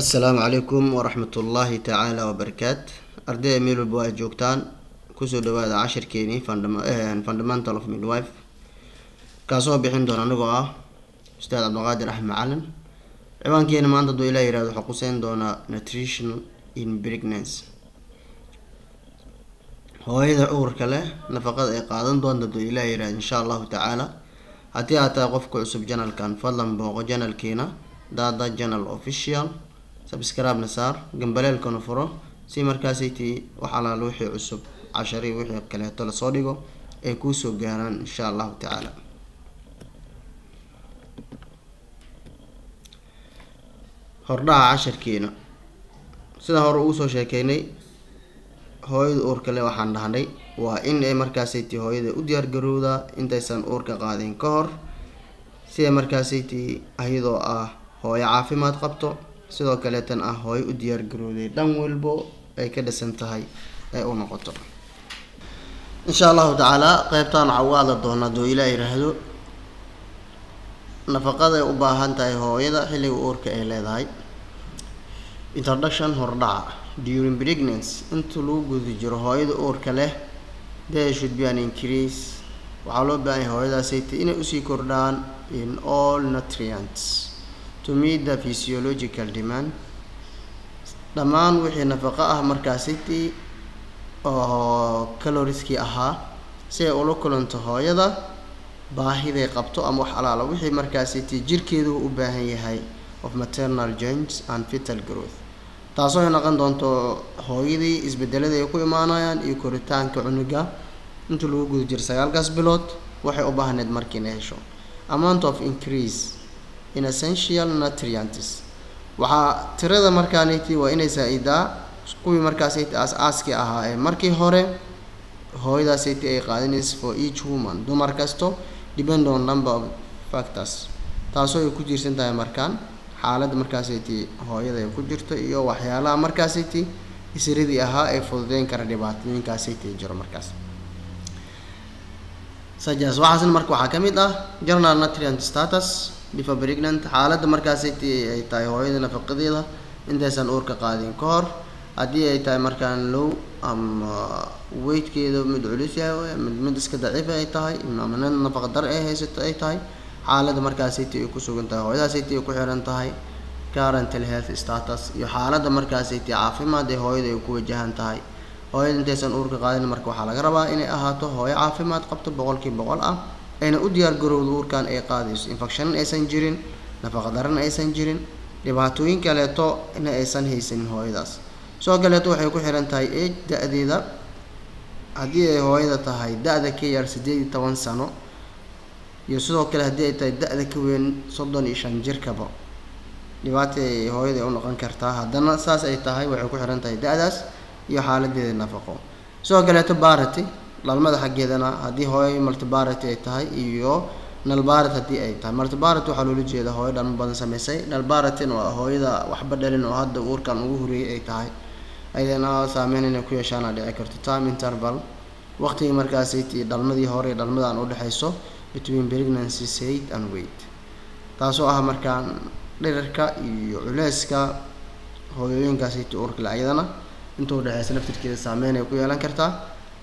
assalaamu calaykum waraxmatullaahi tacaala wabarakaat ardayda meel walba waa joogtaan ku soo dhawaada cashirkeenii fundamental of midwife. Kaasoo bixin doona anigoo ah ustaad cabdiqaadir axmed macalin. Ciwaankeena maanta hadduu ilaa yiraahdo waxaa quseyn doonaa nutrition in pregnancy. Hooyada uurka leh nafaqada ay qaadan doonta hadduu ilaa yiraahdo insha allahu tacaala haddii aad tahay qofka cusub janalkan fadlan booqo janalkeena dada janal official subscribe-na saar gambaleelkana furo si markaasaytii wax alaal wixii cusub cashari wixii kaleeto la soo dhigo ay kuusoo gaaraan insha allahu tacaala. Hordhaca casharkeena sida hore ugu soo sheekeynay hooyada uurka le waxaan dhahnay waa in ay markaasaytii hooyada u diyaargarowdaa intaysan uurka qaadin ka hor sida markaasaytii ayadoo ah hooyo caafimaad qabto sidoo kaleetan ah hooyo u diyaargarowday dhan walbo ay ka dhisan tahay ay u noqoto. Insha allahu tacaala qeybtaan waxaa uga hadla doona hadduu ilaa yiraahdo nafaqada ay u baahan tahay hooyada xilliga uurka ay leedahay. Introduction hordhaca during pregnancy. Inta lagu guda jiro hooyada uurka leh there should be an increase. Waxaa loo baahan yahay hooyadaasayta inay u sii kordhaan in all nutrients to meet the physiological demand. Dhammaan wixii nafaqo ah markaasaytii oo caloriskii ahaa si ay ula kulanto hooyada baahiday qabto ama wax alaala. Wixii markaasaytii jirkeedu u baahan yahay of maternal joints and fetal growth. Taasoo ay noqon doonto hooyadii isbedelada ay ku imaanayaan iyo koritaanka cunuga inta lagu guda jiro sagaalkaas bilood waxay u baahneyd markiina hesho. Amount of increase in essential nutrients. Waxaa tirada markaaniti waa inay saa-idaa kuwii markaasayt aas-aaskii ahaa ee markii hore hooyadaasayt ay qaadinaysa for each woman. Dumar kasto depend on number of factors. Taasoo ay ku jiirsan tahay markaan xaaladda markaasayti hooyada ay ku jirto iyo waxyaalaha markaasayti isradii ahaa ee fududeyn kara dhibaatooyinkaasayty jiro markaas. Suggest waxaasna marka waxaa ka mid ah general nutrient status before pregnant xaaladda markaasayti ay tahay hooyada nafaqadeeda intaysan uurka qaadin. Ka hor haddii ay tahay markaan low ama weightkeeda mid culus yahay mid iska daciifa ay tahay ama nin nafaqa dar ay haysato ay tahay xaaladda markaasayti ay ku sugan tahay hooyadaasayty ay ku xiran tahay currental health status iyo xaaladda markaasayti caafimaad ee hooyada ay ku wajahan tahay. Hooyada intaysan uurka qaadin marka waxaa laga rabaa inay ahaato hooyo caafimaad qabto boqolkii boqol ah ayna u diyaar garowda uurkan ay qaadayso. Infection aysan jirin nafaqa daran aysan jirin dhibaatooyin kaleeto ina aysan haysanin hooyadaas. Soo kaleeto waxay ku xiran tahay age da-deeda. Haddii ay hooyada tahay da-da ka yar sideed iyo toban sano iyo sidoo kale haddii ay tahay da-da ka weyn soddon iyo shan jirkaba. Dhibaata ay hooyada u noqon kartaa haddana saas ay tahay waxay ku xiran tahay da-daas iyo xaaladeeda nafaqo. Sidoo kaleeto barity dhalmada xaggeedana haddii hooyo multibarity ay tahay iyo nalbarit haddii ay tahay. Multibarity waxaa loola jeeda hooyo dhalmo badan sameysay nalbaritin waa hooyada waxba dhalin oo hadda uurkan ugu horeeyay ay tahay. Ayadana saameyn inay ku yeeshaana dhici karto. Time interval. Waqtigii markaasaytii dhalmadii hore dhalmadan udhexeyso between pregnancy said and weight. Taasoo ah markaan dhirarka iyo culeyska hooyooyinkaasaytii uurkale ayadana inta udhexeysa laftirkeeda saameyn ay ku yeelan kartaa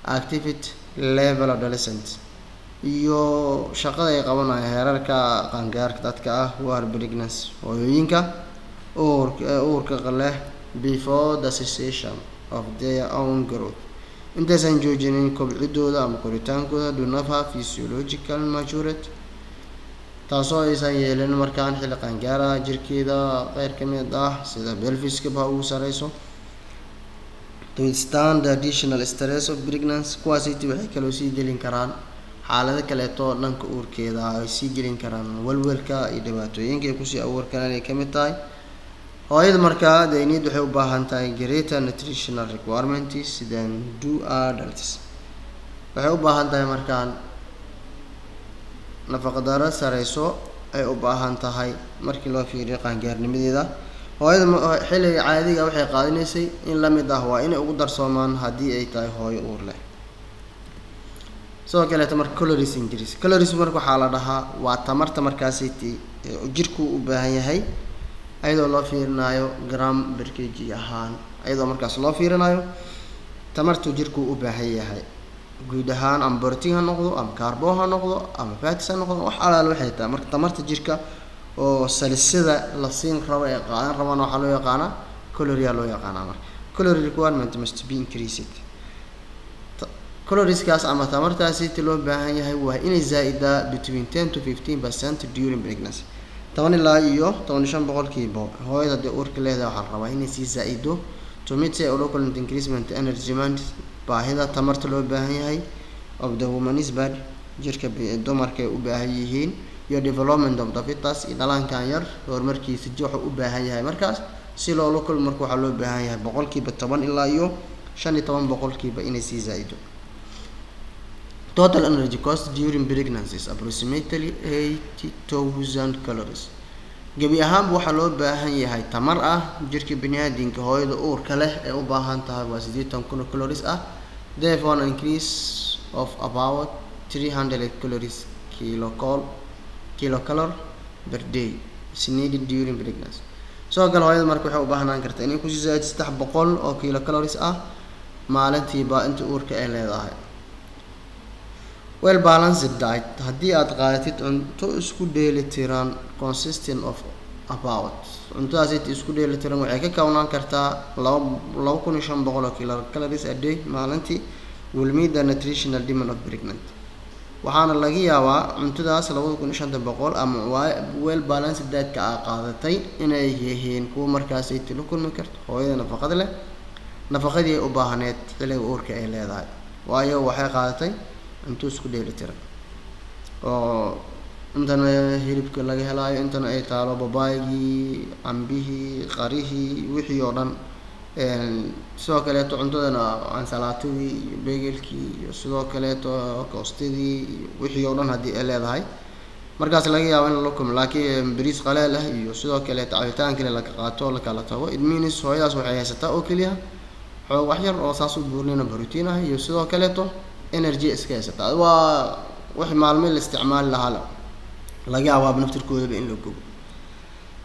activity level adolescent. Iyo shaqada ay qabanayo heerarka qaangaarka dadka ah war pregnancy hooyooyinka uurka uurka leh before the cessation of their own growth. Intaysan joojinin kobcidooda ama koritaankooda dunafa physiological maturity. Taasoo aysan yeelin markaan xilli qaangaaraha jirkeeda qeyr ka mid ah sida belfiskaba ugu sareyso to withstand the additional stress of pregnancy kuwaasiti waxay kaloo sii gelin karaan xaalado kaleeto dhanka uurkeeda. Ay sii gelin karaan walwalka iyo dhibaatooyinka ay ku sii abuur karaan ay ka mid tahay. Hooyada markaa daynid waxay u baahan tahay greater nutritional requirements than do adults. Waxay u baahan tahay markaan nafaqadaro sareyso ay u baahan tahay markii loo fiiriyo qaangaarnimadeeda hooyada xilliga caadiga waxay qaadanaysay in la mid ah waa inay ugu darsoomaan haddii ay tahay hooyo uur leh. Sidoo kaleeto marka calories increase calories marka waxaa la dhahaa waa tamarta markaasayt jirku u baahan yahay ayadoo loo fiirinayo gram kg ahaan. Ayadoo markaas loo fiirinayo tamartu jirku u baahan yahay. Guud ahaan ama brotiin ha noqdo ama carbo ha noqdo ama fatis ha noqdo wax alaal waxay tahay. Marka tamarta jirka oo salisada la siin rabo ee qaadan rabana waxaa loo yaqaanaa caloria loo yaqaanaa marka. Calorie requirement must be increased. Calorieskaas ama tamartaasi ti loo baahan yahay waa inay zaa-idaa between ten to fifteen percent during pregnancy. Toban ilaa iyo toban iyo shan boqolkiiba hooyada dee uurka leedahay waxaa la rabaa inay sii zaa-ido to meet say local increasement energy demand baahida tamarta loo baahan yahay of the womanis body jirka dumarka ay u baahan yihiin iyo development of fetus iyo dhalaankan yar horumarkiisa ji u baahan yahay. Markaas si loola kul marka waxaa loo baahan yahay boqolkiiba toban ilaa iyo shan iyo toban boqolkiiba inay sii zaa-ido. Total energy cost during pregnancy approximately eighty thousand calories. Gebi ahaanba waxaa loo baahan yahay tamar ah. Jirka baniaadinka hooyada uurka leh ee u baahan tahay waa siddeetan kun oo calories ah. Therefore an increase of about three hundred calories kilocol kilocalor per day. Is needed during pregnancy sidoo kale hooyada marka waxay u baahnaan kartaa inay ku sii zaaido saddex boqol oo kilocalories ah maalintiiba inta uurka ay leedahay. Well balanced diet. Haddii aad qaadatid cunto isku dheeli tiran consistent of about cuntadaas inta isku dheeli tiran waxay ka kownaan kartaa laba laba kun iyo shan boqol oo kilocalories a day maalintii will meet the nutritional demand of pregnant waxaana laga yaabaa cuntadaas labada kun iyo shanta boqol ama waa well balanced dietka aa qaadatay inay yihiin kuwa markaasay tilo kulmi karto hooyada nafaqada leh nafaqadii u baahneed xilliga uurka ay leedahay. Waayo waxay qaadatay cunto isku dheeli tiran oo intana hilibka laga helaayo intana ay taalo babaygii cambihii qarihii wixii oo dhan sidoo kaleeto cuntadana ansalaatadii iyo begelkii iyo sidoo kaleeto koostadii iyo wixii oo dhan haddii ay leedahay. Markaas laga yaabo in lala kulmo laakiin bariis qaleel ah iyo sidoo kaleeto cabitaan kale laga qaato lakala tago it hooyadaas waxay haysataa oo keliya xoog wax yar oo saas u buurnina brotiin ah iyo sidoo kaleeto energy iska haysataa. Waa wax maalmo la isticmaali lahaa la laga yaabaaba naftirkoodaba in la gobo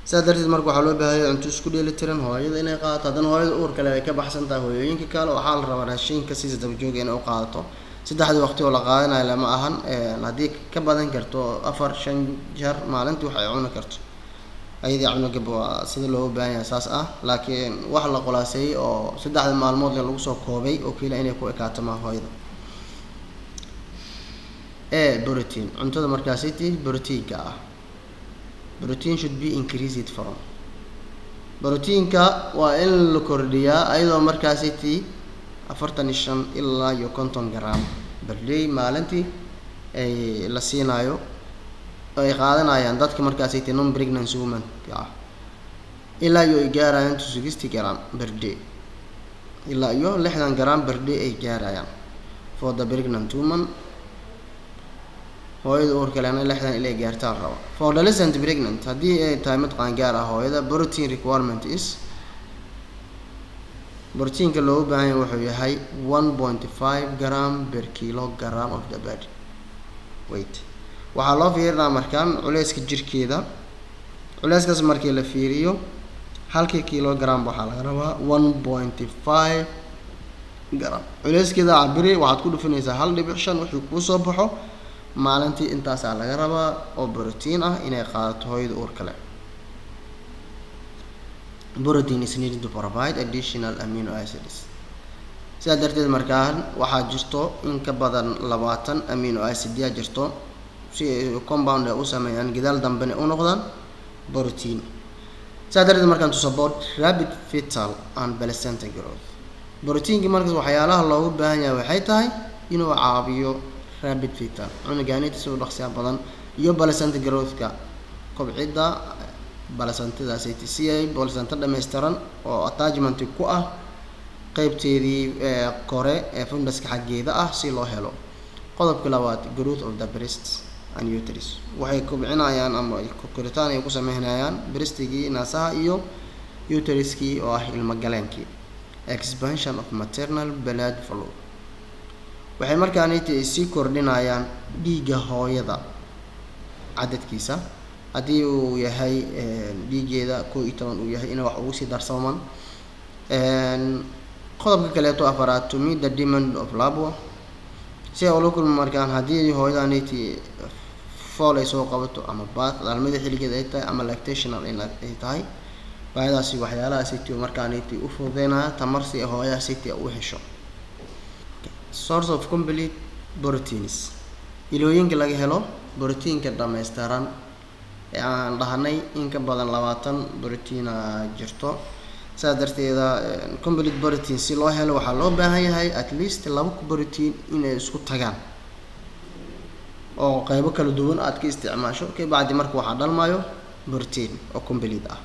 sidaa darteed marka waxaa loo baahaya cunto isku dheeli tiran hooyada inay qaadato haddana hooyada uur kale ay ka baxsan tahay hooyooyinka kale waxaa la rabaa raashinka siisa dabajooga inay u qaadato saddexdii waqti oo la qaadanayo lama ahan haddii ka badan karto afar shan jeer maalintii wax ay cuni karto. Ayadii cunugab waa sida looga baahan yahay saas ah. Laakiin wax la qolaaseeyey oo saddexda maalmood lagu soo koobay oo keliya inay ku ekaato maa hooyada. E protein cuntada markaasiti proteinka ah protein should be increased from proteinka waa in la kordhiyaa ayadoo markaasiti afartan iyo shan ilaa iyo konton gram. Berday maalintii ay la siinayo ay qaadanayaan dadka markaasiti non pregnancy woman ah ilaa iyo ay gaarayaan to sixty gram berday ilaa iyo lixdan gram berday ay gaarayaan for the pregnant woman hooyada uur kalena lixdan ilay gaartaan raba. For adolescent pregnant haddii ay tahay mid qaangaar ah hooyada protein requirement is brotiinka loogu baahan yahay wuxuu yahay one point five gram per kilogram of the body wait waxaa loo fiirinaa markaan culeyska jirkeeda. Culeyskaas markii la fiiriyo halkii kilogram waxaa laga rabaa one point five gram. Culeyskeeda cabiri waxaad ku dhufinaysaa hal dhibic shan wixii kuu soo baxo maalintii intaasaa laga rabaa oo brotiin ah inay qaadato hooyada uur kale. Protein is needed to provide additional amino acids. Sidaa darteed markaan waxaa jirto in ka badan labaatan amino acid yaa jirto si ay compound ay u sameeyaan gadaal dambena u noqdaan protein sidaa darteed markaan to support rapid fetal and placenta growth. Proteinki markaas waxyaalaha loogu baahan yahay waxay tahay inuu caabiyo rapid fetal cunugaanitiisa u dhaqsiya badan iyo placenta growthka kobcidda balasantidaasayt si ay dhammaystiran oo attachment ku ah qeybteedii kore ee fundaska xaggeeda ah si loo helo. Qodobka labaad growth of the breast and uterus. Waxay kobcinayaan ama koritaan ay ku sameynayaan brestigii naasaha iyo uteruskii oo ah ilmagaleenkii expansion of maternal blood flow waxay markaaniti sii kordhinayaan dhiigga hooyada cadadkiisa haddii uu yahay dhiigeeda koo iyo toban uu yahay inay wax ugu sii darsoomaan. Qodobka kaleeto afaraad to meet the demand of labor si ay ula kulma markaan haddii hooyadaniti fool ay soo qabato ama bath dhalmada xilligeeda ay tahay ama lactational ay tahay baayadaasi waxyaalaha city markaaniti u fududeynaya tamar si ay hooyaha city u hesho source of complete proteins. Ilooyinka laga helo brotiinka dhammaystiran ee aan dhahnay in ka badan labaatan brotiina jirto. Saas darteeda complete protein si loo helo waxaa loo baahan yahay at least laba brotiin inay isku tagaan. Oo qeybo kala duwan aad ka isticmaasho ka bacdi marka waxaa dhalmayo brotiin oo complete ah.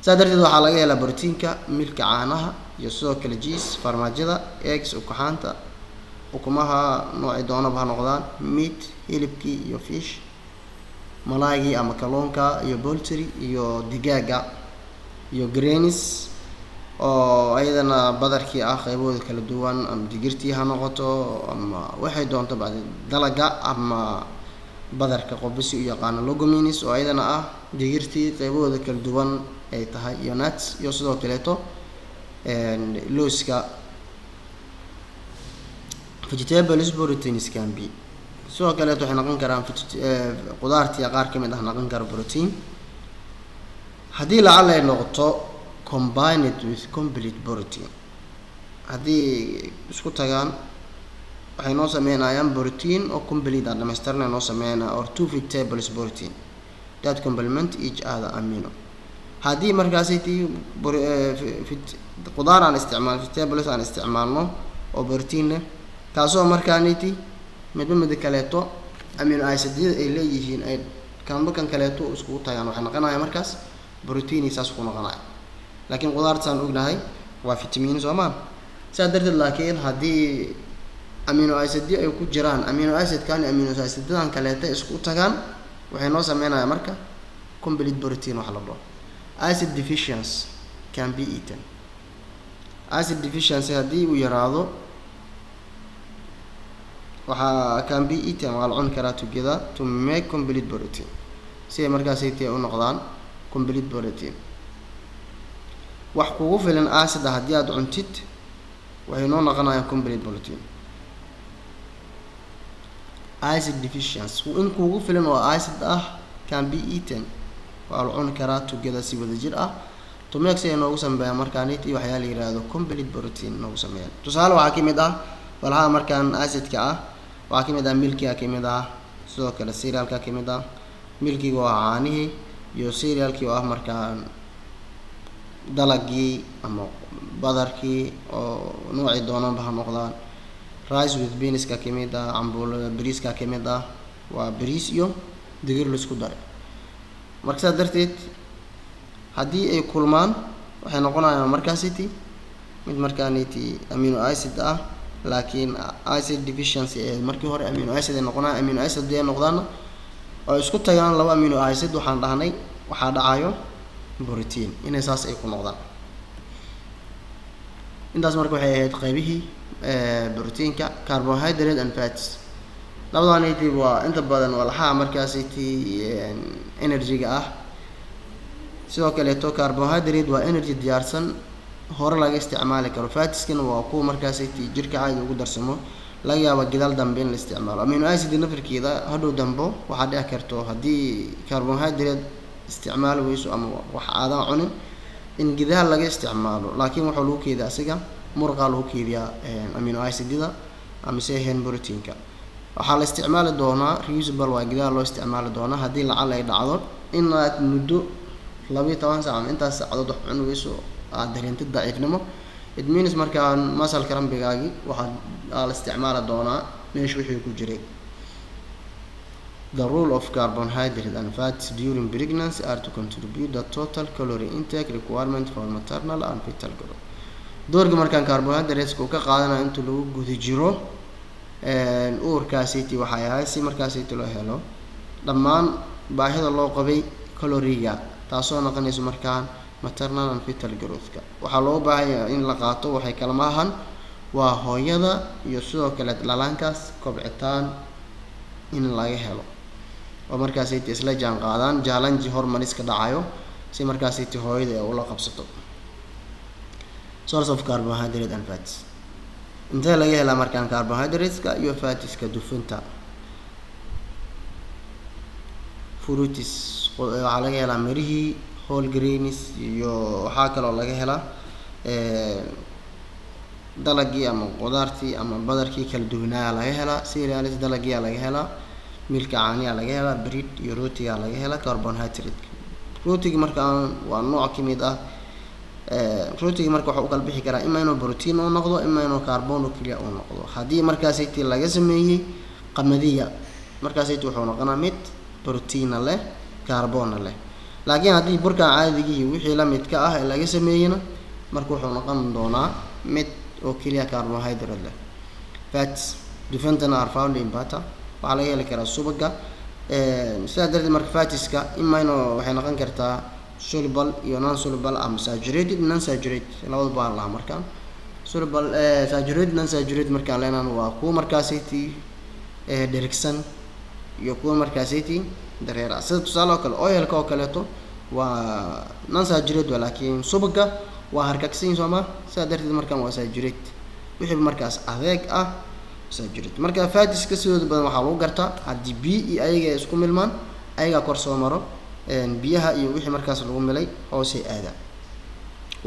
Saas darteed waxaa laga helaa brotiinka milka caanaha iyo sidoo kale jiis farmaajada eggs ukuxaanta ukumaha noocii doonaba ha noqdaan meat hilibkii iyo fish malaagii ama kalluunka iyo boltry iyo digaaga iyo grenis oo ayadana badarkii ah qeybahooda kala duwan ama digirtii ha noqoto ama waxay doonto bacdi dalaga ama badarka qofbasi u yaqaano logominis oo ayadana ah digirtii qeybahooda kala duwan ay tahay iyo nuts iyo sidoo kaleeto looska. Vegetables proteins can be. Sidoo kaleeto waxay noqon karaan qudaartii qaar ka mid ah noqon kara protein. Haddii lacala ay noqoto combined with complete protein. Haddii isku tagaan waxay noo sameynayaan protein oo complete ah dhamaystirna noo sameynaya or two vegetables protein. That complement each other amino haddii markaasiti qudaar aan isticmaal vegetables aan isticmaalno oo protein leh kaasoo markaaniti midba mida kaleeto amino acidyada ay leeyihiin ay kanba kan kaleeto iskugu tagaan. Waxay noqonaya markaas broteini saas ku noqonaya. Laakiin qudaartasaan ognahay waa fitamiin soomaan saas darteed laakiin haddii amino acidyo ay ku jiraan amino acidkan amino acidyadan kaleeta isku tagaan waxay noo sameynaya marka complete protein wax la dhaho acid deficiency can be eaten. Acid deficiency haddii uu yaraado waxaa can be eaten waa la cuni karaa together to make complete protein. Si ay markaasaytii u noqdaan complete protein. Wax kugu filan acid ah haddii aada cuntid waxay noo noqonayaan complete protein. Acid deficiency in kugu filan oo acid ah can be eaten waa la cuni karaa together si wada jir ah. Si ay noogu sameeyaan markaanit iyo waxyaa la yihahdo complete protein noogu sameeyaan tusaale waxaa ka mid ah walxaha markaan acidka ah waxaa ka mid ah milkiga ka mid ah sidoo kale serialka ka mid ah milkiga oo ah caanihii iyo serialkii oo ah markaan dalagii ama badarkii oo noocii doonanba ha noqdaan. Rice with beaniska ka mid ah cambuulada bariiska ka mid ah waa bariis iyo digir la isku daray marka saas darteed haddii ay kulmaan waxay noqonayaan markaasiti mid markaaniti amino acid ah laakiin acid deficiency ee markii hore amino acid ay noqonaya amino acid haddii ay noqdaana oo isku tagaan laba amino acid waxaan dhahnay waxaa dhacayo protein inay saas ay ku noqdaan. Intaas marka waxay ahayd qeybihii proteinka carbohydrate and fats labadaaniti waa inta badan walxaha markaasiti energy-ga ah. Sidoo kaleeto carbohydrate waa energy diyaarsan. Hore laga isticmaali karo. Fatiskana waa kuwa markaasiti jirka caadi ugu darsamo laga yaaba gadaal dambe in la isticmaalo. Amino acid nafirkeeda hadhow dambo waxaa dhici karto haddii carbohydrate isticmaali weyso ama wax aadan cunin in gidaha laga isticmaalo. Laakiin waxaa lagu keediya asiga murqaa lagu keediyaa amino acidyada amise hen proteinka waxaa la isticmaali doonaa reusable waa gidaha loo isticmaali doonaa haddii lacal ay dhacdo inaad muddo labayo toban saac ama intaas saacadood wax cuni weyso aada dareentid daciifnimo means markaa masalka rambigaagii waxaa aa la isticmaali doonaa meesha wixii ku jiray The role of carbohydrate and fats during pregnancy are to contribute the total calorie intake requirement for maternal and fetal growth. doorka markaan carbohydrateska uu ka qaadanayo inta lagu guda jiro uurkaasiti waxay ahayd si markaasiti loo helo dhammaan baahida loo qabay caloriga taasoo noqonayso markaan maternal and fetal growthka. Waxaa loo baahanya in la qaato waxay kalama ahan waa hooyada iyo sidoo kale dhalaankaas kobcitaan in laga helo. Oo markaasiti isla jaan qaadaan jaalanji hormoniska dhacayo si markaasiti hooyada ula qabsato. Source of carbohydrate and fats intee laga helaa markaan carbohydrateska iyo fatiska dufinta? Fruitis waxaa laga helaa mirihii whole greens iyo waxaa kaloo laga helaa dalagii ama qudaartii ama badarkii kala duwanaayaa laga helaa cereals dalagiyaa laga helaa milka caaniyaa laga helaa bread iyo rootigaa laga helaa carbohydrate rootigi markaan waa nooc ka mid ah rootigi marka waxa u kala bixi karaa ima inuu protein uu noqdo ima inuu carbon oo keliya uu noqdo. Haddii markaasiti laga sameeyey qamadiya markaasiti wuxuu noqonaa mid proteina leh carbonna leh. Laakiin haddii burkan caadigii wixii lamidka ah ee laga sameeyena marka wuxuu noqon doonaa mid oo keliya carbohydrate leh. Fats dufantana butter. Waxaa laga heli karaa subaga. Sidaa darteed marka fatiska imino waxay noqon kartaa soluble iyo non soluble ama saturated non saturated labada baa lahaa markaan. Soluble saturated non saturated markaan leenaan waa kuwa markaasiti dherigsan iyo kuwa markaasiti dareera. Sida tusaale oo kale oilka oo kaleeto waa non saturated laakiin subaga waa harkagsan sooma sidaa darteed markaan waa saturated wixii markaas adeeg ah saturated marka fatiska sidooda badan waxaa lagu gartaa haddii biyo iyo ayaga ay isku milmaan ayagaa kor soo maro biyaha iyo wixii markaas lagu milay hoosay aadaan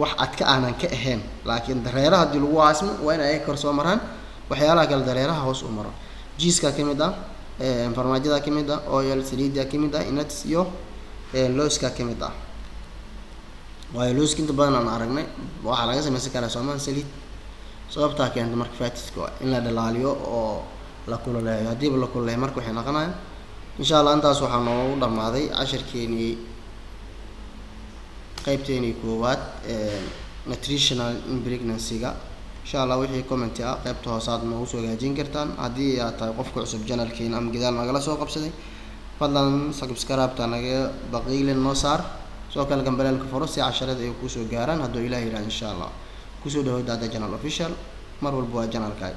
wax adka aanan ka ahayn laakiin dareeraha haddii lagu aasmo waa in ayaga kor soo maraan waxyaalaha kale dareeraha hoos u maro. Jiiska ka mid ah farmaajada ka mid ah oil saliida ka mid ah nuts iyo looska ka mid ah. Waayo looska inta badan aan aragnay waxaa laga sameysan karaa soomaan saliid. Sababtaa keenta marka fatiska in la dhalaaliyo oo la kululeeyo haddiiba la kululeeyo marka waxay noqonayaan insha allah intaas waxaa noogu dhamaaday cashirkeenii qeybteenii koowaad nutritional impregnancy-ga insha allah wixii commenti ah qeybta hoosaad noogu soo hagaajin kartaan. Haddii aad tahay qofka cusub janalkeena ama gadaal nagala soo qabsaday fadlan subscribe-ta naga baqiilin noo saar. Sidoo kale gambaleelka furo si casharada ay ku soo gaaraan. Hadduu ilaah yidhaha insha allah ku soo dhawood hadda janal official. Mar walba waa janalkaay